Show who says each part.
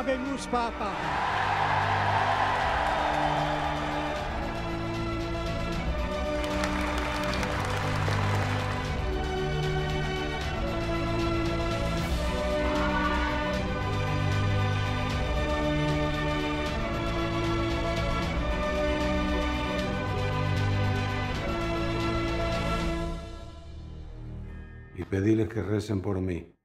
Speaker 1: Habemus Papa.
Speaker 2: y pedirles que recen por mí.